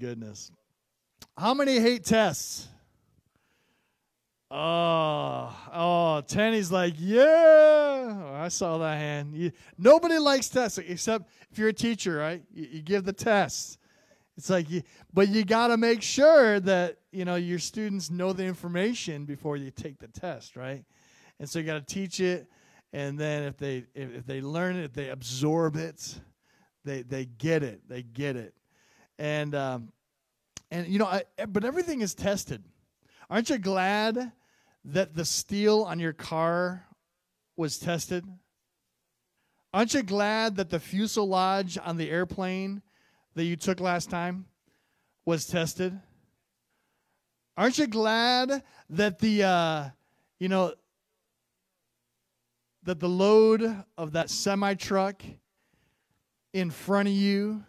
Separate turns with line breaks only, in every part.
goodness. How many hate tests? Uh, oh, oh, Tenny's like, yeah. Oh, I saw that hand. You, nobody likes tests except if you're a teacher, right? You, you give the tests. It's like, you, but you got to make sure that you know your students know the information before you take the test, right? And so you got to teach it, and then if they if, if they learn it, if they absorb it, they they get it, they get it, and um, and you know, I, but everything is tested. Aren't you glad that the steel on your car was tested? Aren't you glad that the fuselage on the airplane that you took last time was tested? Aren't you glad that the uh, you know that the load of that semi truck in front of you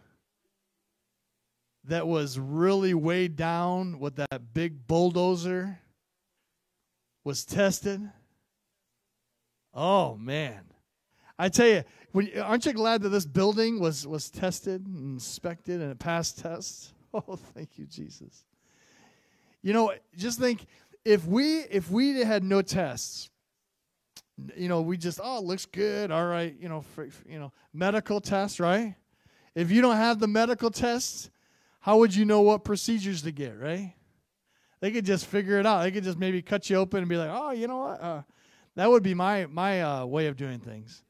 that was really weighed down with that big bulldozer was tested. Oh man. I tell you, aren't you glad that this building was was tested and inspected and it passed tests? Oh, thank you, Jesus. You know, just think if we if we had no tests, you know, we just oh, looks good, all right, you know, for, you know, medical tests, right? If you don't have the medical tests, how would you know what procedures to get, right? They could just figure it out. They could just maybe cut you open and be like, oh, you know what? Uh, that would be my my uh, way of doing things,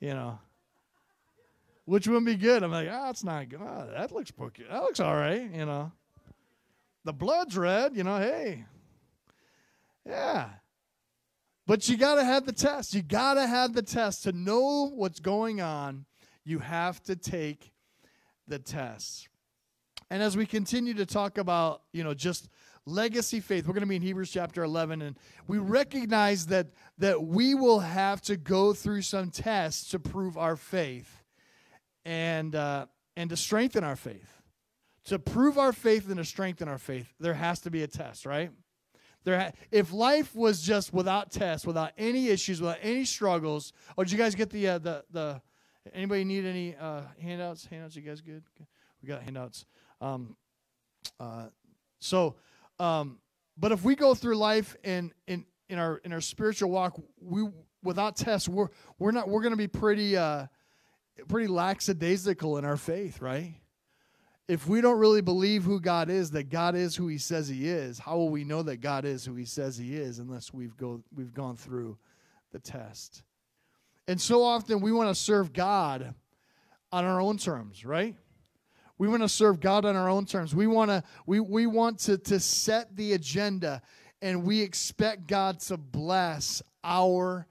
you know. Which wouldn't be good. I'm like, ah, oh, it's not good. Oh, that looks booky. That looks all right, you know. The blood's red, you know. Hey, yeah. But you got to have the test. You got to have the test to know what's going on. You have to take the test. And as we continue to talk about, you know, just legacy faith, we're going to be in Hebrews chapter 11 and we recognize that that we will have to go through some tests to prove our faith and uh, and to strengthen our faith. To prove our faith and to strengthen our faith, there has to be a test, right? There, ha- if life was just without tests, without any issues, without any struggles, oh, did you guys get the uh, the the? Anybody need any uh, handouts? Handouts? You guys good? We got handouts. Um, uh, so, um, but if we go through life and in in our in our spiritual walk, we without tests, we're we're not we're going to be pretty uh, pretty lackadaisical in our faith, right? If we don't really believe who God is, that God is who He says He is, how will we know that God is who He says He is unless we've go we've gone through the test? And so often we want to serve God on our own terms, right? We want to serve God on our own terms. We want to we, we want to, to set the agenda and we expect God to bless our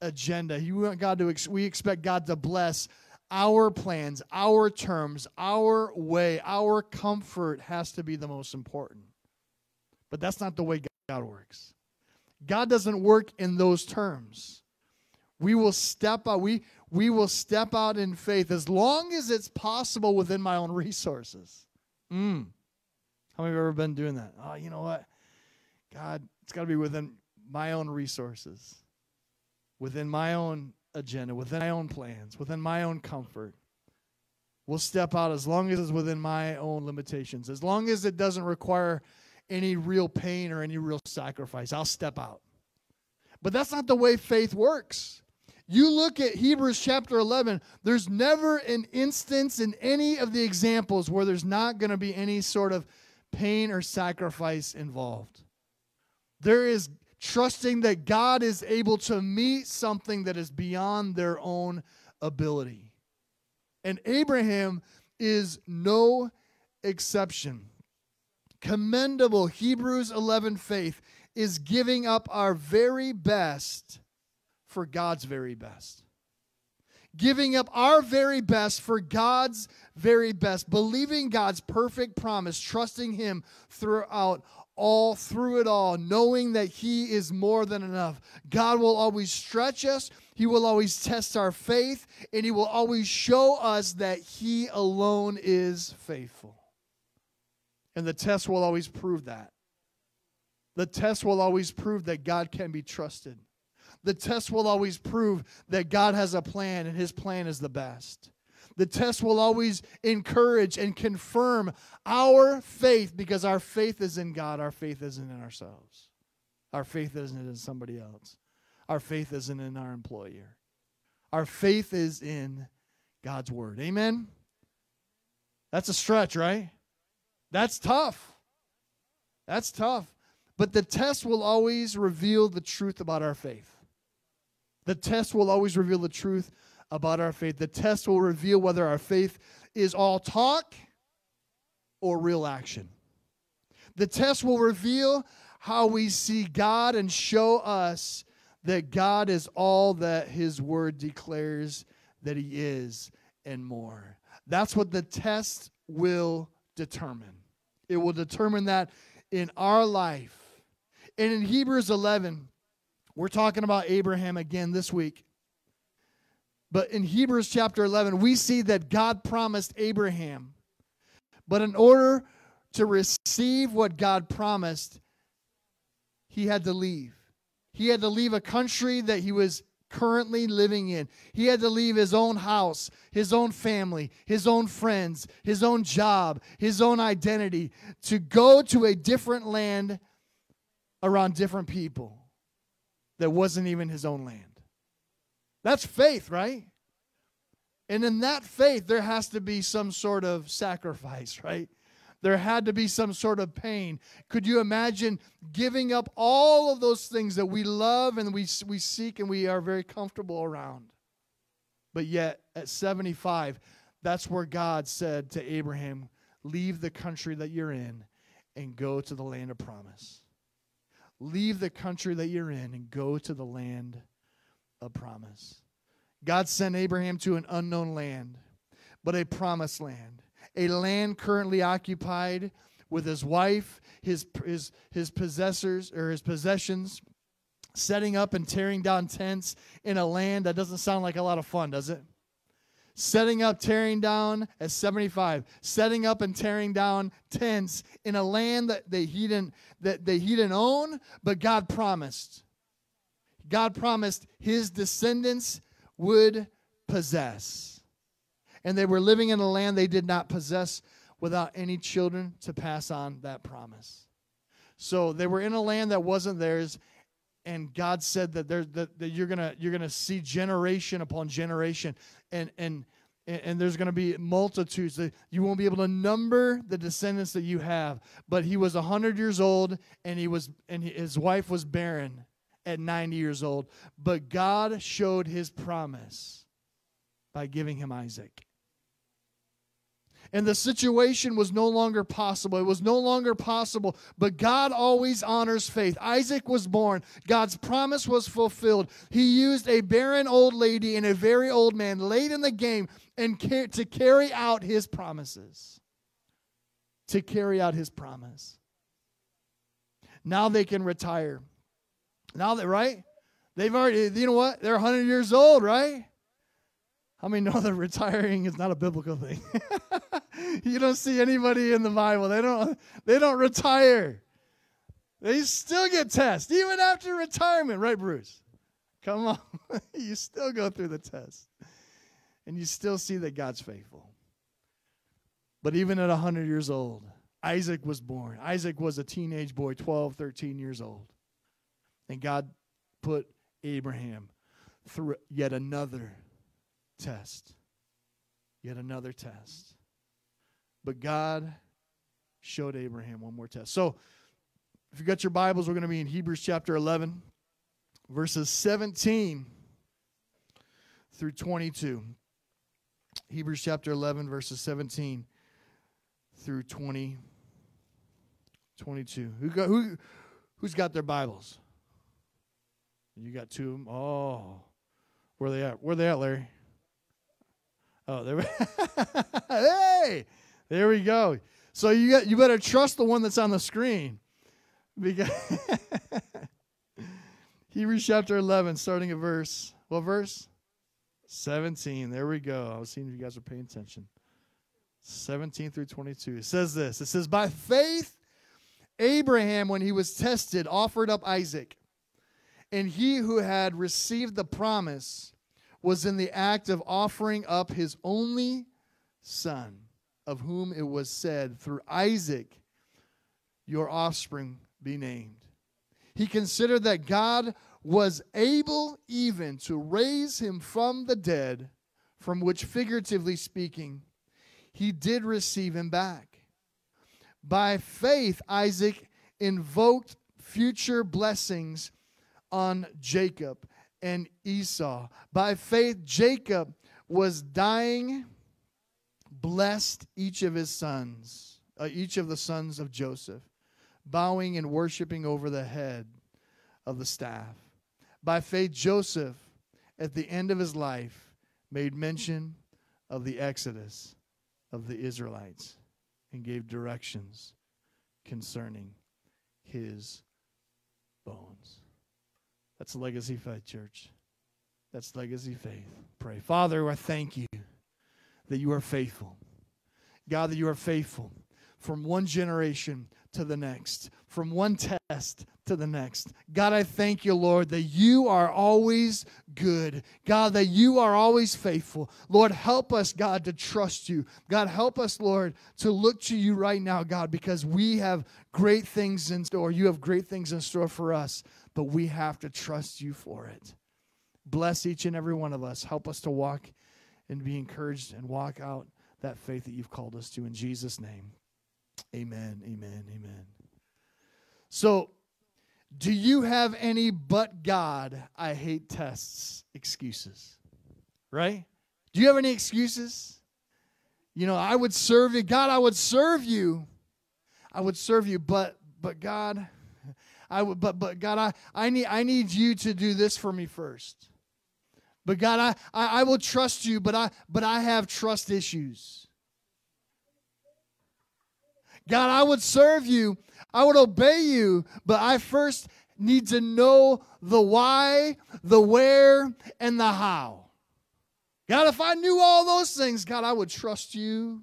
agenda. You want God to we expect God to bless our plans, our terms, our way, our comfort has to be the most important. But that's not the way God works. God doesn't work in those terms. We will step out. We we will step out in faith as long as it's possible within my own resources. Mm. How many have ever been doing that? Oh, you know what? God, it's got to be within my own resources, within my own agenda, within my own plans, within my own comfort. We'll step out as long as it's within my own limitations, as long as it doesn't require any real pain or any real sacrifice. I'll step out. But that's not the way faith works. You look at Hebrews chapter 11, there's never an instance in any of the examples where there's not going to be any sort of pain or sacrifice involved. There is trusting that God is able to meet something that is beyond their own ability. And Abraham is no exception. Commendable Hebrews 11 faith is giving up our very best for God's very best. Giving up our very best for God's very best, believing God's perfect promise, trusting Him throughout all through it all, knowing that He is more than enough. God will always stretch us, He will always test our faith, and He will always show us that He alone is faithful. And the test will always prove that. The test will always prove that God can be trusted the test will always prove that God has a plan and his plan is the best. The test will always encourage and confirm our faith because our faith is in God. Our faith isn't in ourselves. Our faith isn't in somebody else. Our faith isn't in our employer. Our faith is in God's word. Amen? That's a stretch, right? That's tough. That's tough. But the test will always reveal the truth about our faith. The test will always reveal the truth about our faith. The test will reveal whether our faith is all talk or real action. The test will reveal how we see God and show us that God is all that His Word declares that He is and more. That's what the test will determine. It will determine that in our life. And in Hebrews 11, we're talking about Abraham again this week. But in Hebrews chapter 11, we see that God promised Abraham. But in order to receive what God promised, he had to leave. He had to leave a country that he was currently living in. He had to leave his own house, his own family, his own friends, his own job, his own identity to go to a different land around different people that wasn't even his own land. That's faith, right? And in that faith, there has to be some sort of sacrifice, right? There had to be some sort of pain. Could you imagine giving up all of those things that we love and we, we seek and we are very comfortable around? But yet, at 75, that's where God said to Abraham, Leave the country that you're in and go to the land of promise. Leave the country that you're in and go to the land of promise. God sent Abraham to an unknown land, but a promised land, a land currently occupied with his wife, his, his, his possessors or his possessions, setting up and tearing down tents in a land that doesn't sound like a lot of fun, does it? Setting up, tearing down at 75, setting up and tearing down tents in a land that they, he didn't that they, he didn't own, but God promised. God promised his descendants would possess. And they were living in a land they did not possess without any children to pass on that promise. So they were in a land that wasn't theirs, and God said that, that, that you're gonna you're gonna see generation upon generation, and and and there's going to be multitudes that you won't be able to number the descendants that you have. But he was 100 years old and he was and his wife was barren at 90 years old. But god showed his promise by giving him isaac and the situation was no longer possible. It was no longer possible, but God always honors faith. Isaac was born, God's promise was fulfilled. He used a barren old lady and a very old man late in the game and to carry out his promises. To carry out his promise. Now they can retire. Now that, right? They've already, you know what? They're 100 years old, right? How many know that retiring is not a biblical thing? you don't see anybody in the Bible. They don't they don't retire. They still get tests even after retirement, right, Bruce? Come on. you still go through the test. And you still see that God's faithful. But even at 100 years old, Isaac was born. Isaac was a teenage boy, 12, 13 years old. And God put Abraham through yet another test. Yet another test. But God showed Abraham one more test. So, if you got your Bibles, we're going to be in Hebrews chapter 11, verses 17 through 22. Hebrews chapter 11, verses 17 through 20, 22. Who got, who, who's got their Bibles? You got two of them? Oh. Where they at? Where they at, Larry? Oh, there. hey, there we go. So you got you better trust the one that's on the screen, because Hebrews chapter eleven, starting at verse what verse? Seventeen. There we go. I was seeing if you guys are paying attention. Seventeen through twenty-two. It says this. It says, "By faith, Abraham, when he was tested, offered up Isaac, and he who had received the promise." Was in the act of offering up his only son, of whom it was said, Through Isaac your offspring be named. He considered that God was able even to raise him from the dead, from which, figuratively speaking, he did receive him back. By faith, Isaac invoked future blessings on Jacob and Esau. By faith, Jacob was dying, blessed each of his sons, uh, each of the sons of Joseph, bowing and worshiping over the head of the staff. By faith, Joseph, at the end of his life, made mention of the exodus of the Israelites and gave directions concerning his bones. That's legacy faith, church. That's legacy faith. Pray. Father, I thank you that you are faithful. God, that you are faithful from one generation to the next, from one test to the next. God, I thank you, Lord, that you are always good. God, that you are always faithful. Lord, help us, God, to trust you. God, help us, Lord, to look to you right now, God, because we have great things in store. You have great things in store for us, but we have to trust you for it. Bless each and every one of us. Help us to walk and be encouraged and walk out that faith that you've called us to. In Jesus' name. Amen, amen, amen. So, do you have any but God, I hate tests excuses? Right? Do you have any excuses? You know, I would serve you. God, I would serve you. I would serve you, but but God, I would but but God, I, I need I need you to do this for me first. But God, I, I, I will trust you, but I but I have trust issues. God, I would serve you, I would obey you, but I first need to know the why, the where, and the how. God, if I knew all those things, God, I would trust you.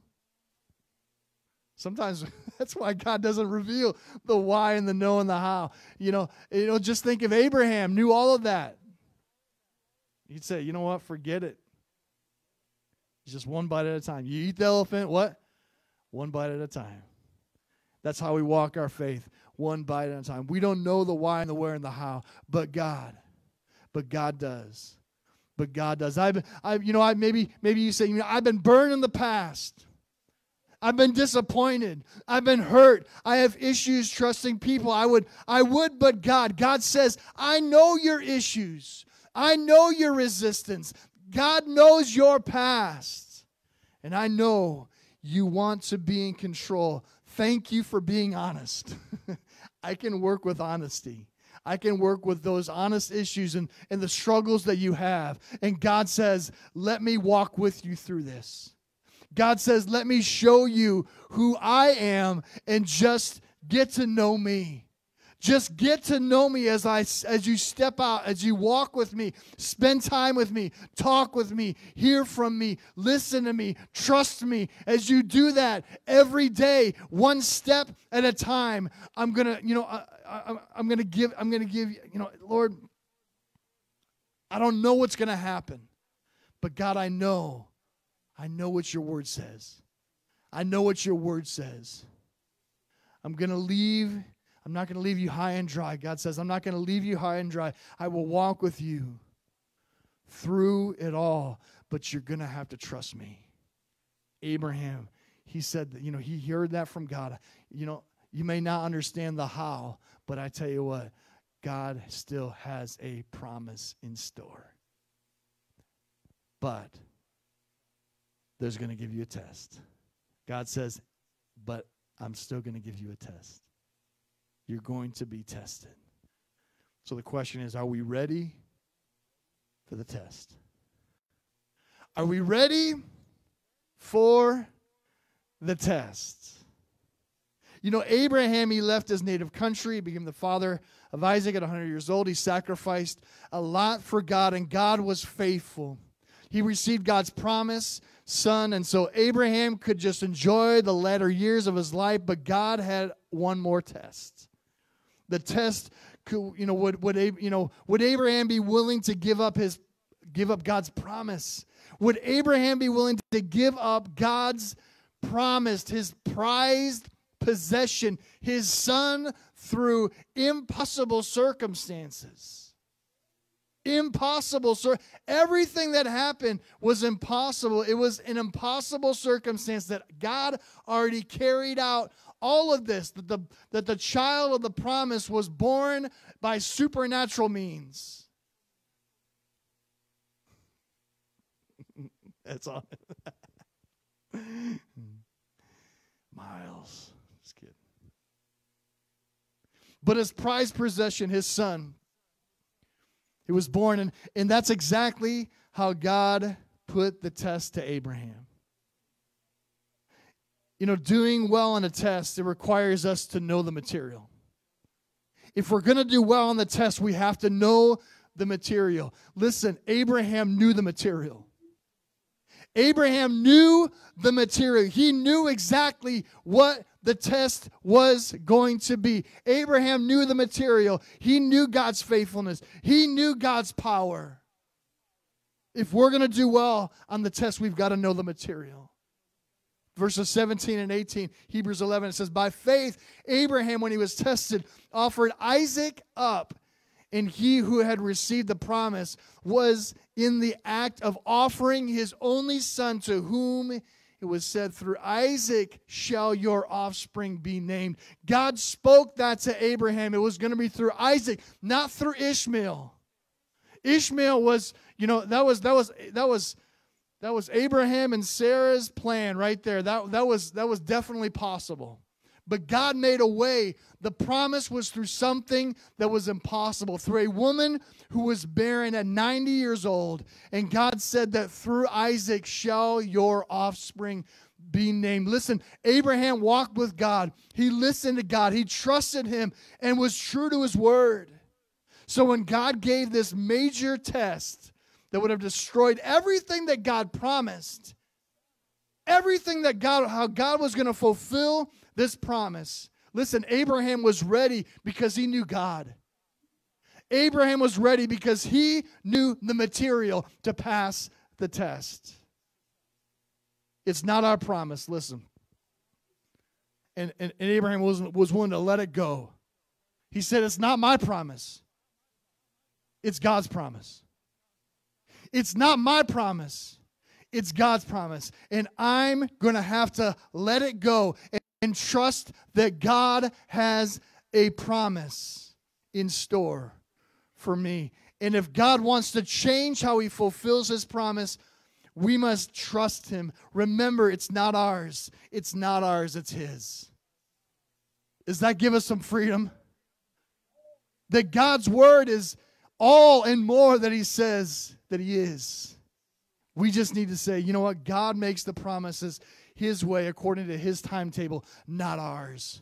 Sometimes that's why God doesn't reveal the why and the no and the how. You know, you know, just think of Abraham knew all of that. He'd say, you know what, forget it. It's just one bite at a time. You eat the elephant, what? One bite at a time. That's how we walk our faith, one bite at a time. We don't know the why and the where and the how, but God. But God does. But God does. I've, I, you know, I maybe, maybe you say, you know, I've been burned in the past. I've been disappointed. I've been hurt. I have issues trusting people. I would, I would, but God. God says, I know your issues. I know your resistance. God knows your past. And I know you want to be in control thank you for being honest. I can work with honesty. I can work with those honest issues and, and the struggles that you have. And God says, Let me walk with you through this. God says, Let me show you who I am and just get to know me. Just get to know me as I as you step out, as you walk with me, spend time with me, talk with me, hear from me, listen to me, trust me. As you do that every day, one step at a time, I'm gonna, you know, I, I, I'm gonna give, I'm gonna give, you, you know, Lord, I don't know what's gonna happen, but God, I know, I know what your word says. I know what your word says. I'm gonna leave I'm not going to leave you high and dry. God says, I'm not going to leave you high and dry. I will walk with you through it all, but you're going to have to trust me. Abraham, he said that, you know, he heard that from God. You know, you may not understand the how, but I tell you what, God still has a promise in store. But there's going to give you a test. God says, but I'm still going to give you a test you're going to be tested. So the question is are we ready for the test? Are we ready for the test? You know, Abraham, he left his native country, he became the father of Isaac at 100 years old. He sacrificed a lot for God, and God was faithful. He received God's promise, son, and so Abraham could just enjoy the latter years of his life, but God had one more test the test could, you know would would you know would Abraham be willing to give up his give up God's promise? Would Abraham be willing to give up God's promised, his prized possession, his son through impossible circumstances? Impossible sir. Everything that happened was impossible. It was an impossible circumstance that god already carried out all of this that the that the child of the promise was born by supernatural means. That's all. Miles. Just kidding. But his prized possession his son he was born, and, and that's exactly how God put the test to Abraham. You know, doing well on a test, it requires us to know the material. If we're going to do well on the test, we have to know the material. Listen, Abraham knew the material. Abraham knew the material. He knew exactly what the test was going to be. Abraham knew the material, he knew God's faithfulness, he knew God's power. If we're going to do well on the test, we've got to know the material. Verses 17 and 18, Hebrews 11, it says, By faith, Abraham, when he was tested, offered Isaac up, and he who had received the promise was in the act of offering his only son to whom it was said, Through Isaac shall your offspring be named. God spoke that to Abraham. It was going to be through Isaac, not through Ishmael. Ishmael was, you know, that was that was that was that was Abraham and Sarah's plan right there. That that was that was definitely possible. But God made a way. The promise was through something that was impossible, through a woman who was barren at 90 years old. And God said that through Isaac shall your offspring be named. Listen, Abraham walked with God. He listened to God. He trusted him and was true to his word. So when God gave this major test that would have destroyed everything that God promised, everything that God, how God was going to fulfill this promise. Listen, Abraham was ready because he knew God. Abraham was ready because he knew the material to pass the test. It's not our promise, listen. And, and, and Abraham was, was willing to let it go. He said, It's not my promise, it's God's promise. It's not my promise, it's God's promise. And I'm going to have to let it go and, and trust that God has a promise in store for me. And if God wants to change how he fulfills his promise, we must trust him. Remember, it's not ours. It's not ours, it's his. Does that give us some freedom? That God's word is all and more that he says that he is. We just need to say, you know what? God makes the promises his way according to his timetable, not ours.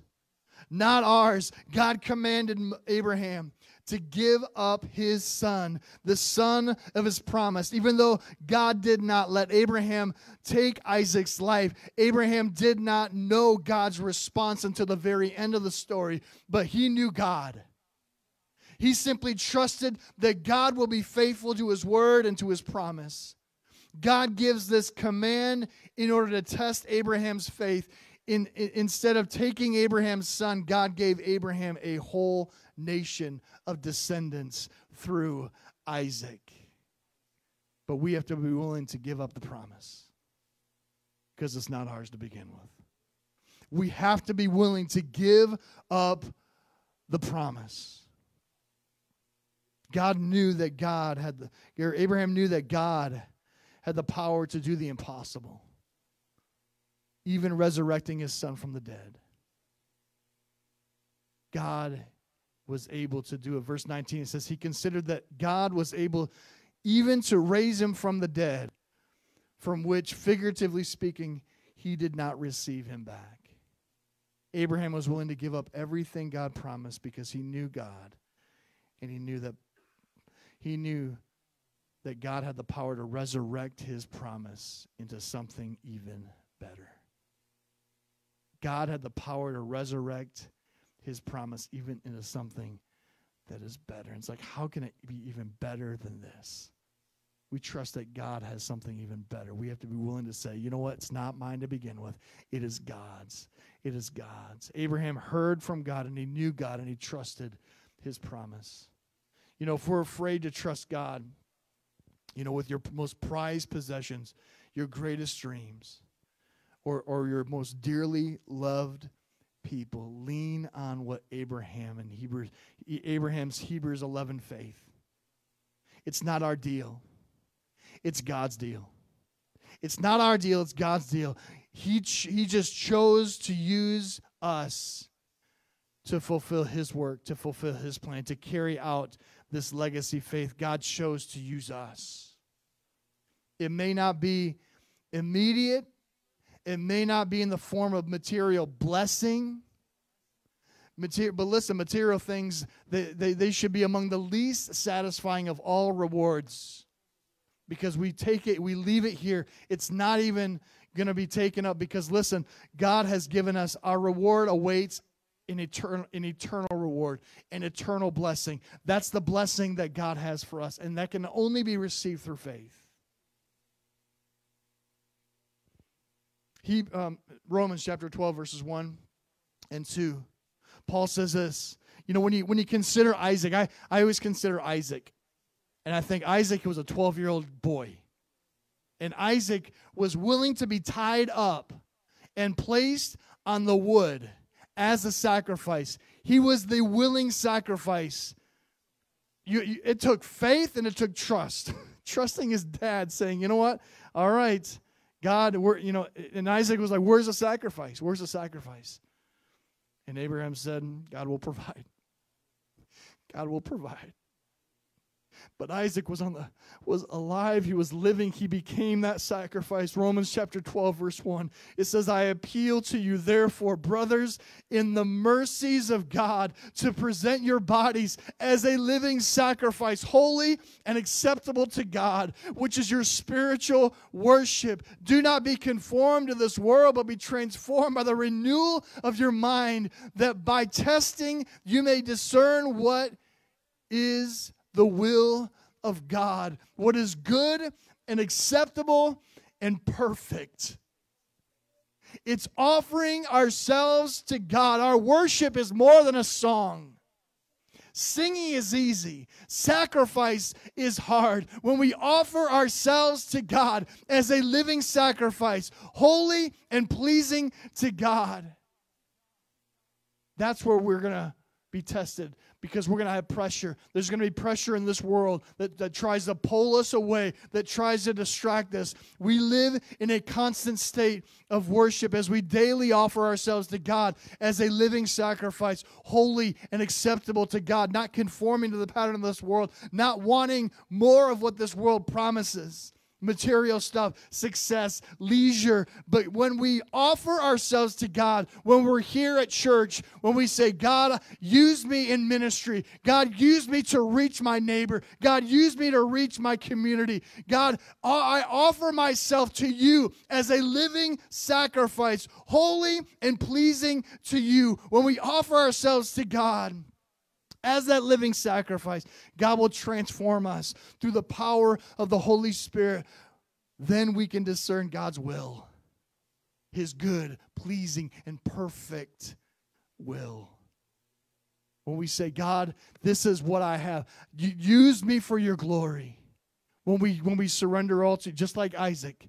Not ours. God commanded Abraham to give up his son, the son of his promise. Even though God did not let Abraham take Isaac's life, Abraham did not know God's response until the very end of the story, but he knew God. He simply trusted that God will be faithful to his word and to his promise. God gives this command in order to test Abraham's faith. In, in, instead of taking Abraham's son, God gave Abraham a whole nation of descendants through Isaac. But we have to be willing to give up the promise because it's not ours to begin with. We have to be willing to give up the promise. God knew that God had the, Abraham knew that God had the power to do the impossible, even resurrecting his son from the dead. God was able to do it. Verse 19 it says, He considered that God was able even to raise him from the dead, from which, figuratively speaking, he did not receive him back. Abraham was willing to give up everything God promised because he knew God and he knew that he knew that God had the power to resurrect his promise into something even better. God had the power to resurrect his promise even into something that is better. And it's like, how can it be even better than this? we trust that God has something even better. We have to be willing to say, you know what? It's not mine to begin with. It is God's. It is God's. Abraham heard from God and he knew God and he trusted his promise. You know, if we're afraid to trust God, you know, with your most prized possessions, your greatest dreams, or, or your most dearly loved people, lean on what Abraham and Hebrews, Abraham's Hebrews 11 faith. It's not our deal. It's God's deal. It's not our deal, it's God's deal. He, he just chose to use us to fulfill his work, to fulfill his plan, to carry out this legacy faith. God chose to use us. It may not be immediate, it may not be in the form of material blessing. Material, but listen, material things, they, they, they should be among the least satisfying of all rewards because we take it, we leave it here. It's not even going to be taken up because listen, God has given us our reward awaits an eternal an eternal reward, an eternal blessing. That's the blessing that God has for us and that can only be received through faith. He um, Romans chapter 12 verses 1 and 2. Paul says this, you know when you when you consider Isaac, I I always consider Isaac and I think Isaac was a 12 year old boy. And Isaac was willing to be tied up and placed on the wood as a sacrifice. He was the willing sacrifice. You, you, it took faith and it took trust. Trusting his dad, saying, you know what? All right, God, we're, you know, and Isaac was like, where's the sacrifice? Where's the sacrifice? And Abraham said, God will provide. God will provide. But Isaac was on the was alive, he was living, he became that sacrifice. Romans chapter 12 verse 1. It says, "I appeal to you therefore, brothers, in the mercies of God, to present your bodies as a living sacrifice, holy and acceptable to God, which is your spiritual worship. Do not be conformed to this world, but be transformed by the renewal of your mind, that by testing you may discern what is the will of God, what is good and acceptable and perfect. It's offering ourselves to God. Our worship is more than a song. Singing is easy, sacrifice is hard. When we offer ourselves to God as a living sacrifice, holy and pleasing to God, that's where we're going to be tested because we're going to have pressure. There's going to be pressure in this world that, that tries to pull us away, that tries to distract us. We live in a constant state of worship as we daily offer ourselves to God as a living sacrifice, holy and acceptable to God, not conforming to the pattern of this world, not wanting more of what this world promises material stuff, success, leisure. But when we offer ourselves to God, when we're here at church, when we say, God, use me in ministry, God, use me to reach my neighbor, God, use me to reach my community, God, I offer myself to you as a living sacrifice, holy and pleasing to you. When we offer ourselves to God, as that living sacrifice, God will transform us through the power of the Holy Spirit. Then we can discern God's will, His good, pleasing, and perfect will. When we say, God, this is what I have, use me for your glory. When we when we surrender all to, just like Isaac,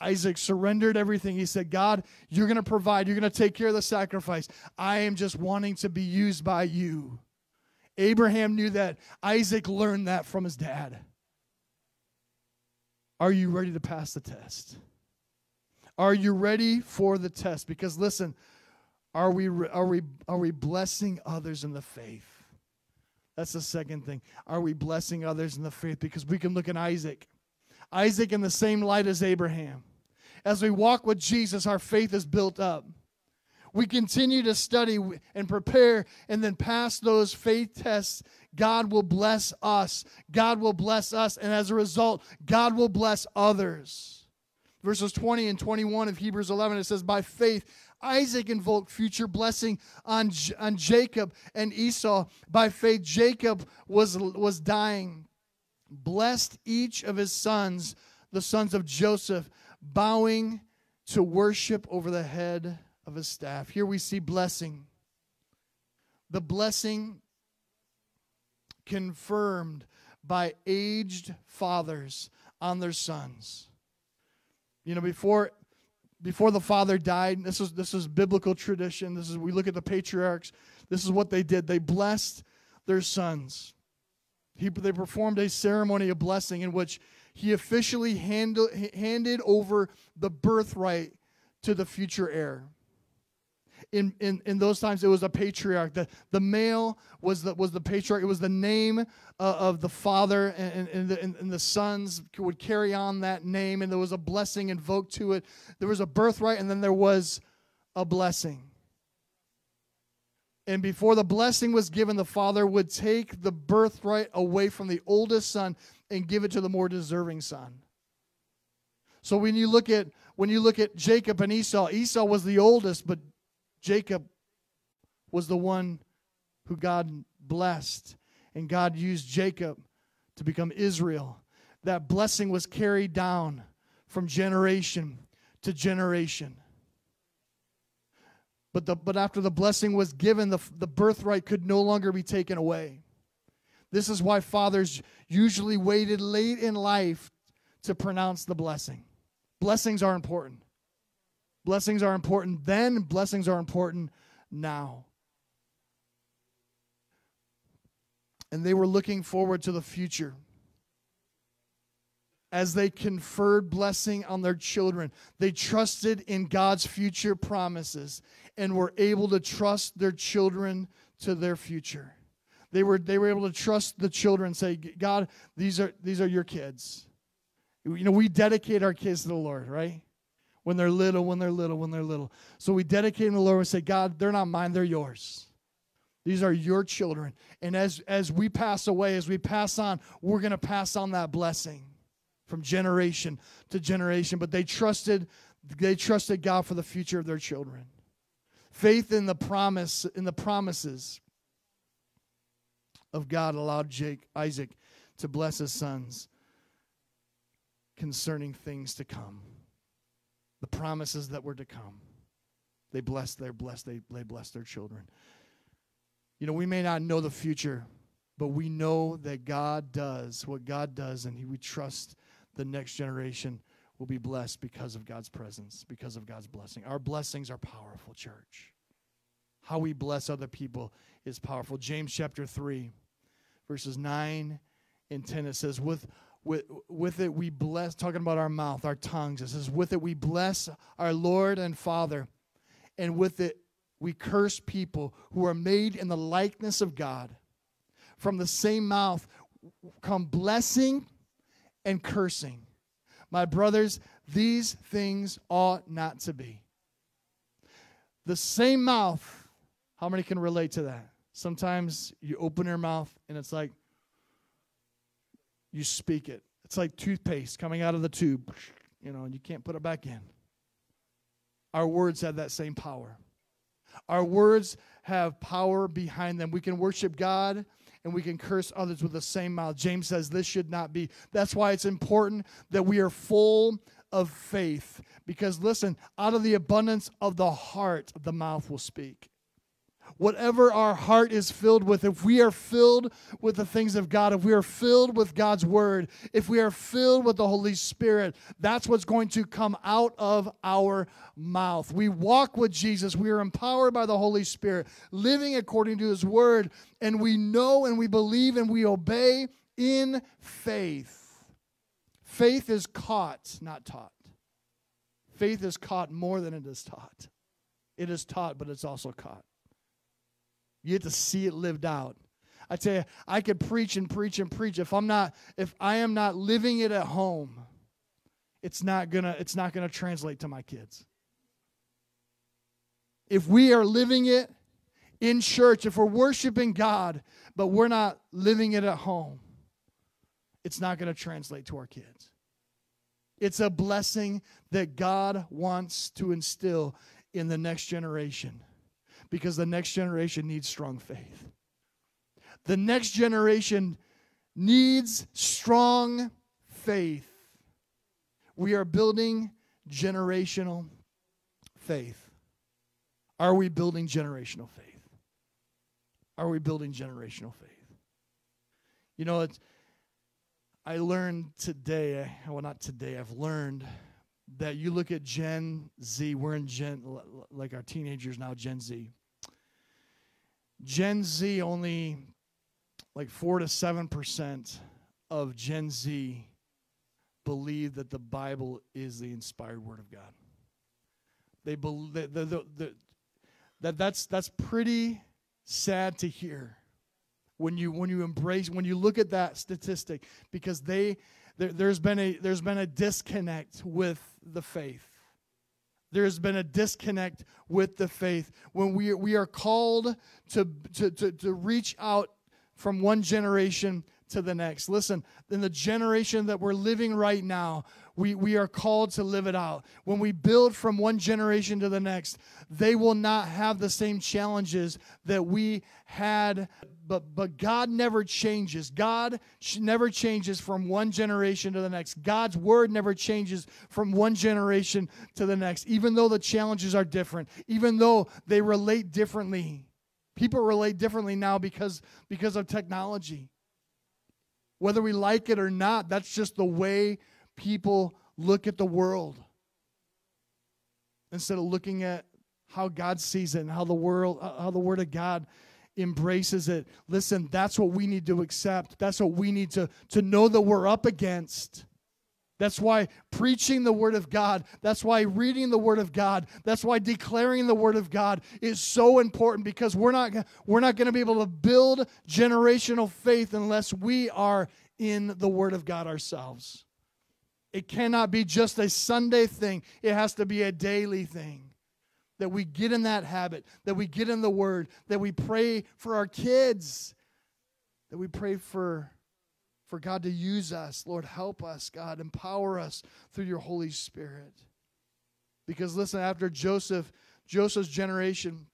Isaac surrendered everything. He said, God, you're going to provide. You're going to take care of the sacrifice. I am just wanting to be used by you. Abraham knew that. Isaac learned that from his dad. Are you ready to pass the test? Are you ready for the test? Because listen, are we are we are we blessing others in the faith? That's the second thing. Are we blessing others in the faith? Because we can look at Isaac. Isaac in the same light as Abraham. As we walk with Jesus, our faith is built up we continue to study and prepare and then pass those faith tests, God will bless us. God will bless us. And as a result, God will bless others. Verses 20 and 21 of Hebrews 11, it says, By faith, Isaac invoked future blessing on, on Jacob and Esau. By faith, Jacob was, was dying blessed each of his sons, the sons of Joseph, bowing to worship over the head of his staff. Here we see blessing. The blessing confirmed by aged fathers on their sons. You know, before before the father died, this is this is biblical tradition. This is we look at the patriarchs. This is what they did. They blessed their sons. He, they performed a ceremony of blessing in which he officially handle, handed over the birthright to the future heir. In, in, in those times, it was a patriarch. The, the male was the, was the patriarch. It was the name uh, of the father, and, and, the, and, and the sons would carry on that name, and there was a blessing invoked to it. There was a birthright, and then there was a blessing. And before the blessing was given, the father would take the birthright away from the oldest son and give it to the more deserving son. So when you look at when you look at Jacob and Esau, Esau was the oldest, but Jacob was the one who God blessed. And God used Jacob to become Israel. That blessing was carried down from generation to generation. But, the, but after the blessing was given, the, the birthright could no longer be taken away. This is why fathers usually waited late in life to pronounce the blessing. Blessings are important. Blessings are important then, blessings are important now. And they were looking forward to the future as they conferred blessing on their children. They trusted in God's future promises and were able to trust their children to their future. They were, they were able to trust the children say, God, these are, these are your kids. You know, we dedicate our kids to the Lord, right? When they're little, when they're little, when they're little. So we dedicate them to the Lord and say, God, they're not mine, they're yours. These are your children. And as, as we pass away, as we pass on, we're going to pass on that blessing from generation to generation. But they trusted, they trusted God for the future of their children. Faith in the promise, in the promises of God allowed Jake, Isaac to bless his sons concerning things to come. The promises that were to come. They blessed their blessed, they, they blessed their children. You know, we may not know the future, but we know that God does what God does, and he, we trust the next generation will be blessed because of God's presence, because of God's blessing. Our blessings are powerful, church. How we bless other people is powerful. James chapter 3, verses 9 and 10, it says, With with, with it we bless, talking about our mouth, our tongues. It says, with it we bless our Lord and Father, and with it we curse people who are made in the likeness of God. From the same mouth come blessing and cursing. My brothers, these things ought not to be. The same mouth, how many can relate to that? Sometimes you open your mouth and it's like, you speak it. It's like toothpaste coming out of the tube, you know, and you can't put it back in. Our words have that same power. Our words have power behind them. We can worship God and we can curse others with the same mouth. James says this should not be. That's why it's important that we are full of faith. Because listen, out of the abundance of the heart, the mouth will speak whatever our heart is filled with, if we are filled with the things of God, if we are filled with God's word, if we are filled with the Holy Spirit, that's what's going to come out of our mouth. We walk with Jesus, we are empowered by the Holy Spirit, living according to his word, and we know and we believe and we obey in faith. Faith is caught, not taught. Faith is caught more than it is taught. It is taught, but it's also caught. You get to see it lived out. I tell you, I could preach and preach and preach. If I'm not, if I am not living it at home, it's not gonna, it's not gonna translate to my kids. If we are living it in church, if we're worshiping God, but we're not living it at home, it's not gonna translate to our kids. It's a blessing that God wants to instill in the next generation because the next generation needs strong faith. The next generation needs strong faith. We are building generational faith. Are we building generational faith? Are we building generational faith? You know, it's, I learned today, well, not today, I've learned that you look at Gen Z, we're in Gen, like our teenagers now, Gen Z. Gen Z only like 4 to 7% of Gen Z believe that the Bible is the inspired word of God. They believe the, the, the, that that's that's pretty sad to hear when you when you embrace when you look at that statistic because they there, there's been a there's been a disconnect with the faith there's been a disconnect with the faith when we we are called to to to, to reach out from one generation to the next. Listen, in the generation that we're living right now, we, we are called to live it out. When we build from one generation to the next, they will not have the same challenges that we had. But, but God never changes. God never changes from one generation to the next. God's word never changes from one generation to the next, even though the challenges are different, even though they relate differently. People relate differently now because, because of technology. Whether we like it or not, that's just the way people look at the world. Instead of looking at how God sees it and how the world uh, how the word of God embraces it. Listen, that's what we need to accept. That's what we need to to know that we're up against. That's why preaching the Word of God, that's why reading the Word of God, that's why declaring the Word of God is so important because we're not, we're not going to be able to build generational faith unless we are in the Word of God ourselves. It cannot be just a Sunday thing, it has to be a daily thing. That we get in that habit, that we get in the Word, that we pray for our kids, that we pray for for God to use us. Lord, help us, God. Empower us through your Holy Spirit. Because listen, after Joseph, Joseph's generation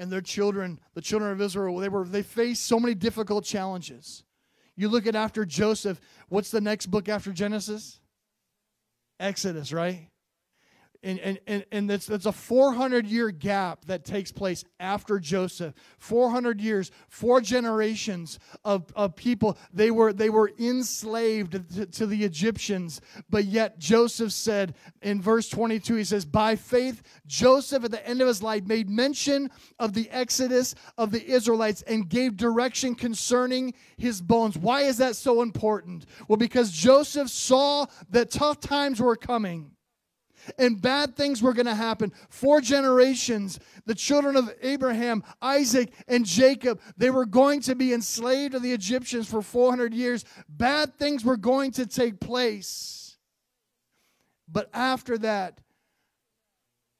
and their children, the children of Israel, they were they faced so many difficult challenges. You look at after Joseph, what's the next book after Genesis? Exodus, right? And, and, and, and it's, it's a 400 year gap that takes place after Joseph. 400 years, four generations of, of people. They were, they were enslaved to, to the Egyptians, but yet Joseph said in verse 22, he says, By faith, Joseph at the end of his life made mention of the exodus of the Israelites and gave direction concerning his bones. Why is that so important? Well, because Joseph saw that tough times were coming and bad things were going to happen. Four generations, the children of Abraham, Isaac, and Jacob, they were going to be enslaved to the Egyptians for 400 years. Bad things were going to take place. But after that,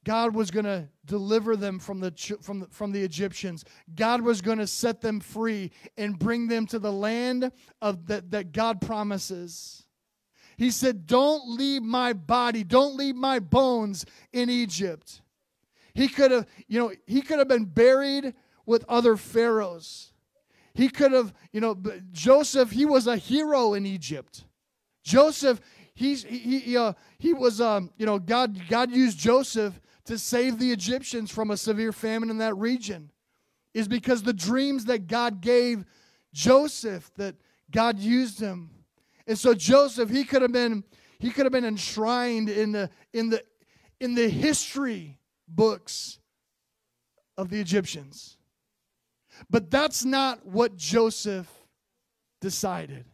God was going to deliver them from the, from the, from the Egyptians. God was going to set them free and bring them to the land of that, that God promises. He said, Don't leave my body, don't leave my bones in Egypt. He could have, you know, he could have been buried with other pharaohs. He could have, you know, Joseph, he was a hero in Egypt. Joseph, he's he he, uh, he was um, you know, God God used Joseph to save the Egyptians from a severe famine in that region. Is because the dreams that God gave Joseph that God used him and so Joseph, he could have been he could have been enshrined in the in the in the history books of the Egyptians. But that's not what Joseph decided.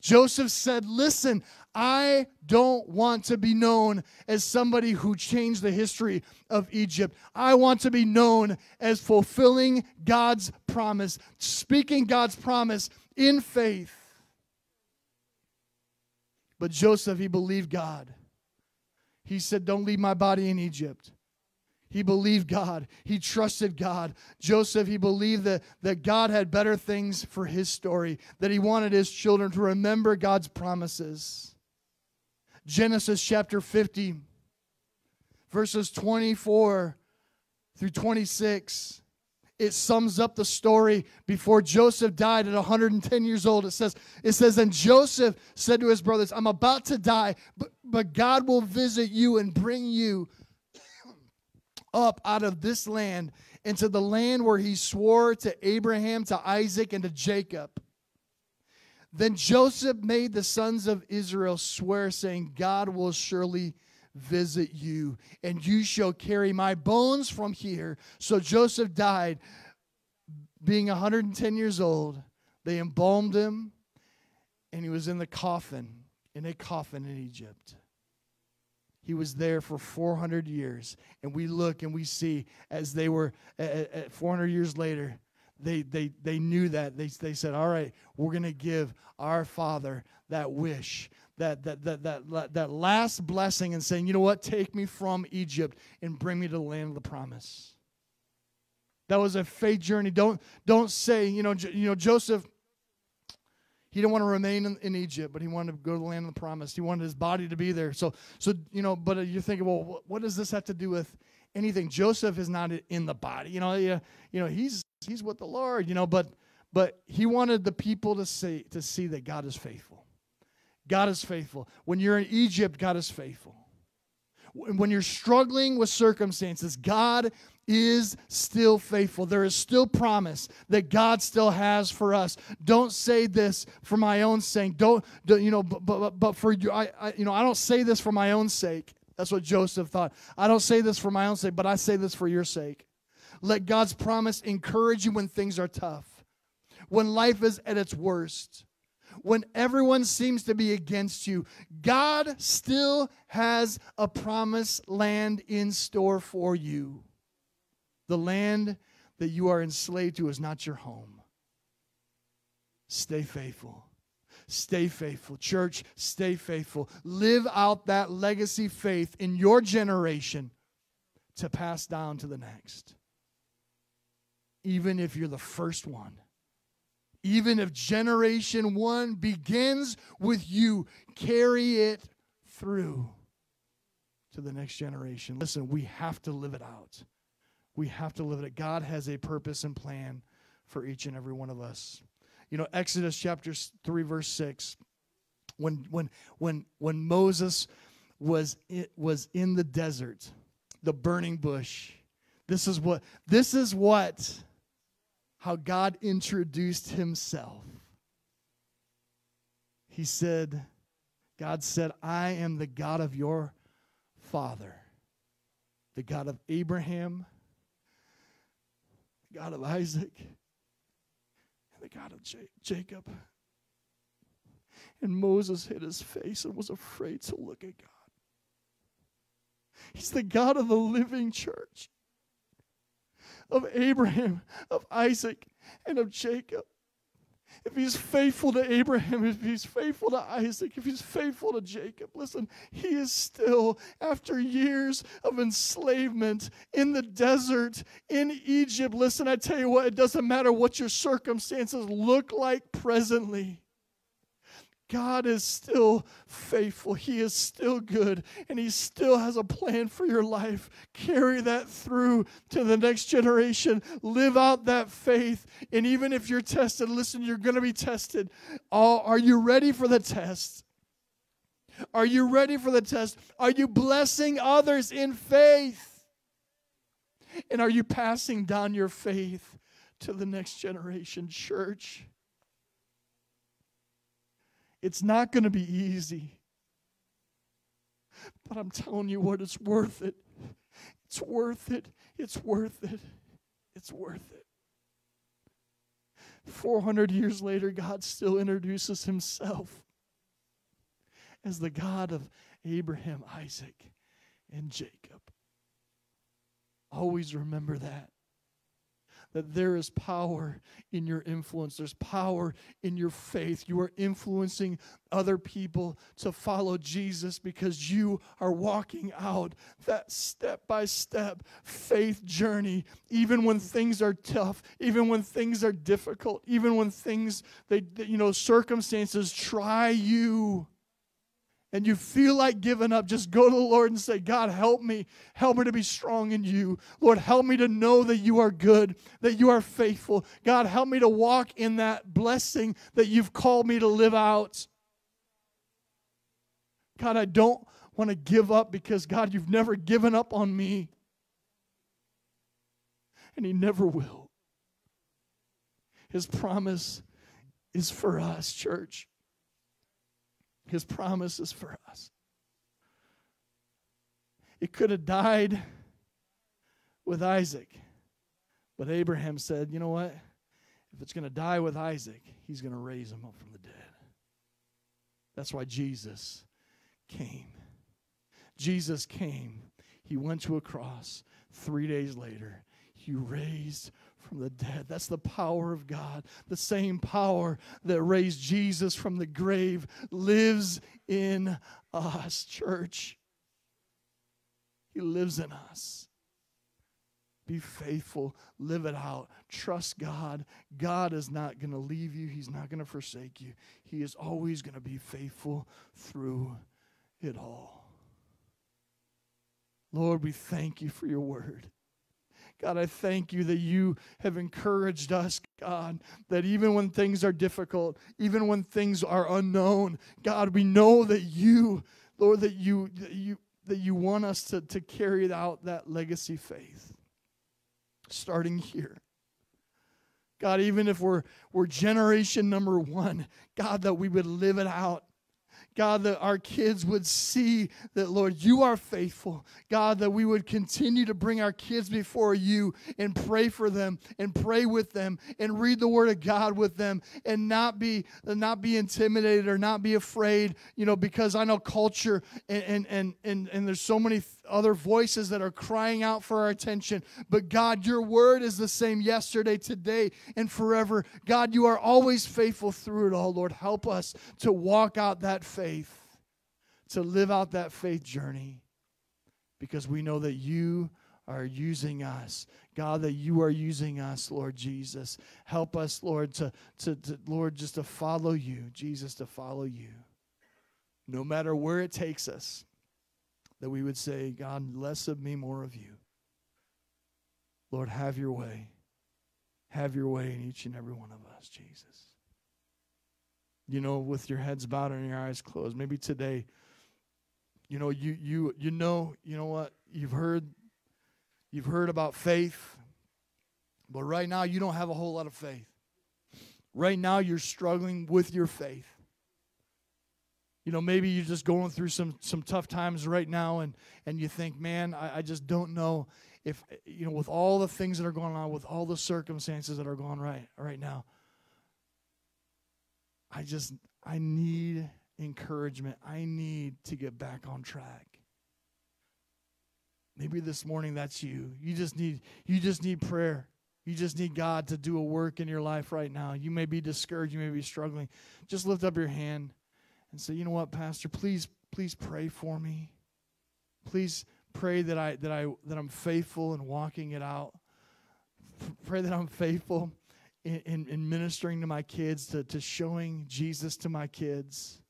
Joseph said, Listen, I don't want to be known as somebody who changed the history of Egypt. I want to be known as fulfilling God's promise, speaking God's promise in faith. But Joseph, he believed God. He said, Don't leave my body in Egypt. He believed God. He trusted God. Joseph, he believed that, that God had better things for his story, that he wanted his children to remember God's promises. Genesis chapter 50, verses 24 through 26. It sums up the story before Joseph died at 110 years old. It says, it says, and Joseph said to his brothers, I'm about to die, but, but God will visit you and bring you up out of this land into the land where he swore to Abraham, to Isaac, and to Jacob. Then Joseph made the sons of Israel swear, saying, God will surely visit you, and you shall carry my bones from here. So Joseph died, being 110 years old. They embalmed him, and he was in the coffin, in a coffin in Egypt. He was there for 400 years. And we look and we see as they were, at, at 400 years later, they, they, they knew that. They, they said, All right, we're going to give our Father that wish, that, that, that, that, that last blessing, and saying, You know what? Take me from Egypt and bring me to the land of the promise. That was a faith journey. Don't, don't say, you know, you know, Joseph he didn't want to remain in, in, Egypt, but he wanted to go to the land of the promise. He wanted his body to be there. So, so you know, but you're thinking, well, what, does this have to do with anything? Joseph is not in the body. You know, yeah, you know, he's he's with the Lord. You know, but but he wanted the people to see to see that God is faithful. God is faithful. When you're in Egypt, God is faithful. When you're struggling with circumstances, God is still faithful. There is still promise that God still has for us. Don't say this for my own sake. Don't, don't you know, but, but, but for you, I, I, you know, I don't say this for my own sake. That's what Joseph thought. I don't say this for my own sake, but I say this for your sake. Let God's promise encourage you when things are tough, when life is at its worst, when everyone seems to be against you. God still has a promised land in store for you. The land that you are enslaved to is not your home. Stay faithful. Stay faithful. Church, stay faithful. Live out that legacy faith in your generation to pass down to the next. Even if you're the first one. Even if generation one begins with you, carry it through to the next generation. Listen, we have to live it out. We have to live it. God has a purpose and plan for each and every one of us. You know, Exodus chapter 3 verse 6 when when when when Moses was it was in the desert, the burning bush. This is what this is what how God introduced himself. He said, God said, I am the God of your father, the God of Abraham, the God of Isaac and the God of J- Jacob. And Moses hid his face and was afraid to look at God. He's the God of the living church, of Abraham, of Isaac, and of Jacob if he's faithful to Abraham, if he's faithful to Isaac, if he's faithful to Jacob, listen, he is still, after years of enslavement in the desert, in Egypt. Listen, I tell you what, it doesn't matter what your circumstances look like presently. God is still faithful. He is still good, and He still has a plan for your life. Carry that through to the next generation. Live out that faith. And even if you're tested, listen, you're going to be tested. are you ready for the test? Are you ready for the test? Are you blessing others in faith? And are you passing down your faith to the next generation, church? It's not going to be easy. But I'm telling you what, it's worth it. It's worth it. It's worth it. It's worth it. 400 years later, God still introduces himself as the God of Abraham, Isaac, and Jacob. Always remember that that there is power in your influence. There's power in your faith. You are influencing other people to follow Jesus because you are walking out that step by step faith journey, even when things are tough, even when things are difficult, even when things, they, you know, circumstances try you. And you feel like giving up, just go to the Lord and say, God, help me. Help me to be strong in you. Lord, help me to know that you are good, that you are faithful. God, help me to walk in that blessing that you've called me to live out. God, I don't want to give up because, God, you've never given up on me. And He never will. His promise is for us, church. His promise is for us. It could have died with Isaac, but Abraham said, you know what? If it's going to die with Isaac, he's going to raise him up from the dead. That's why Jesus came. Jesus came. He went to a cross. Three days later, he raised from the dead. That's the power of God. The same power that raised Jesus from the grave lives in us, church. He lives in us. Be faithful, live it out, trust God. God is not going to leave you, He's not going to forsake you. He is always going to be faithful through it all. Lord, we thank you for your word. God, I thank you that you have encouraged us, God, that even when things are difficult, even when things are unknown, God, we know that you, Lord, that you, that you, that you want us to, to carry out that legacy faith, starting here. God, even if we're, we're generation number one, God, that we would live it out God, that our kids would see that, Lord, you are faithful. God, that we would continue to bring our kids before you and pray for them and pray with them and read the word of God with them and not be not be intimidated or not be afraid, you know, because I know culture and and and and, and there's so many other voices that are crying out for our attention. But God, your word is the same yesterday, today, and forever. God, you are always faithful through it all. Lord, help us to walk out that faith, to live out that faith journey, because we know that you are using us. God, that you are using us, Lord Jesus. Help us, Lord, to, to, to Lord, just to follow you, Jesus, to follow you. No matter where it takes us that we would say, God, less of me, more of you. Lord, have your way. Have your way in each and every one of us, Jesus. You know, with your heads bowed and your eyes closed, maybe today, you know, you you you know, you know what? You've heard you've heard about faith, but right now you don't have a whole lot of faith. Right now you're struggling with your faith you know maybe you're just going through some some tough times right now and and you think man I, I, just don't know if you know with all the things that are going on with all the circumstances that are going right right now i just i need encouragement. I need to get back on track. Maybe this morning that's you. You just need you just need prayer. You just need god to do a work in your life right now. You may be discouraged. You may be struggling. Just lift up your hand and say, you know what, Pastor, please, please pray for me. Please pray that I that I that I'm faithful in walking it out. Pray that I'm faithful in, in, in ministering to my kids, to, to showing Jesus to my kids,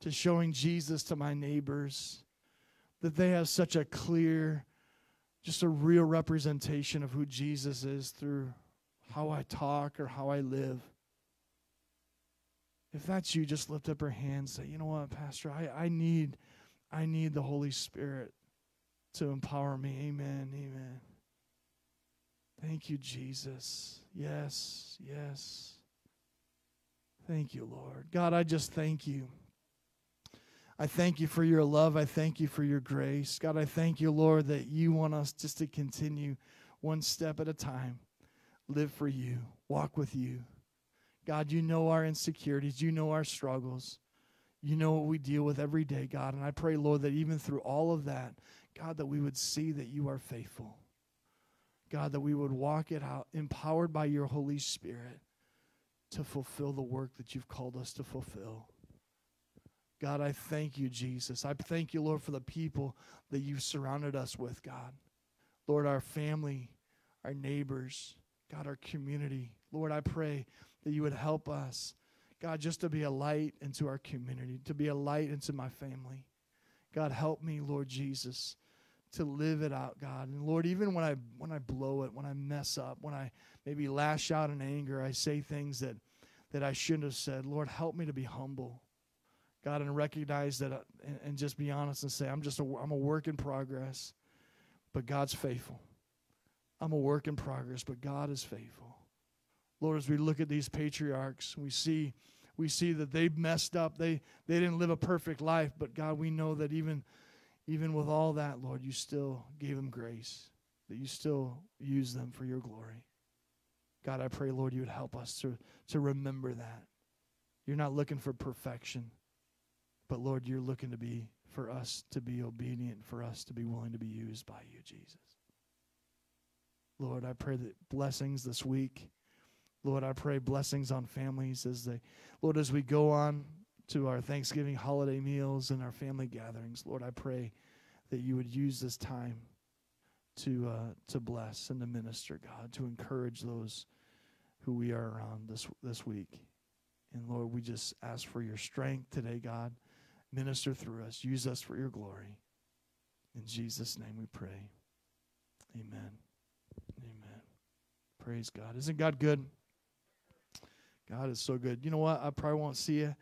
to showing Jesus to my neighbors, that they have such a clear, just a real representation of who Jesus is through how I talk or how I live. If that's you, just lift up your hands. Say, you know what, Pastor, I, I need I need the Holy Spirit to empower me. Amen. Amen. Thank you, Jesus. Yes, yes. Thank you, Lord. God, I just thank you. I thank you for your love. I thank you for your grace. God, I thank you, Lord, that you want us just to continue one step at a time, live for you, walk with you. God, you know our insecurities, you know our struggles. You know what we deal with every day, God. And I pray, Lord, that even through all of that, God, that we would see that you are faithful. God, that we would walk it out, empowered by your Holy Spirit to fulfill the work that you've called us to fulfill. God, I thank you, Jesus. I thank you, Lord, for the people that you've surrounded us with, God. Lord, our family, our neighbors, God, our community. Lord, I pray that you would help us, God, just to be a light into our community, to be a light into my family. God, help me, Lord Jesus, to live it out, God. And Lord, even when I when I blow it, when I mess up, when I maybe lash out in anger, I say things that that I shouldn't have said. Lord, help me to be humble. God, and recognize that, uh, and, and, just be honest and say, I'm just a, I'm a work in progress, but God's faithful. I'm a work in progress, but God is faithful. Lord, as we look at these patriarchs, we see we see that they messed up. They they didn't live a perfect life, but God, we know that even even with all that, Lord, you still gave them grace, that you still use them for your glory. God, I pray, Lord, you would help us to, to remember that. You're not looking for perfection, but Lord, you're looking to be for us to be obedient, for us to be willing to be used by you, Jesus. Lord, I pray that blessings this week. Lord, I pray blessings on families as they, Lord, as we go on to our Thanksgiving holiday meals and our family gatherings. Lord, I pray that you would use this time to uh, to bless and to minister, God, to encourage those who we are around this this week. And Lord, we just ask for your strength today, God. Minister through us. Use us for your glory. In Jesus' name we pray. Amen. Amen. Praise God. Isn't God good? God is so good. You know what? I probably won't see you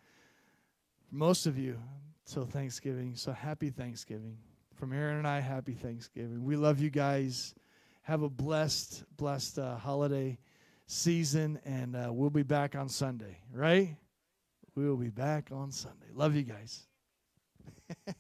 most of you till Thanksgiving. So happy Thanksgiving. From Aaron and I, happy Thanksgiving. We love you guys. Have a blessed, blessed uh, holiday season, and uh, we'll be back on Sunday, right? We will be back on Sunday. Love you guys.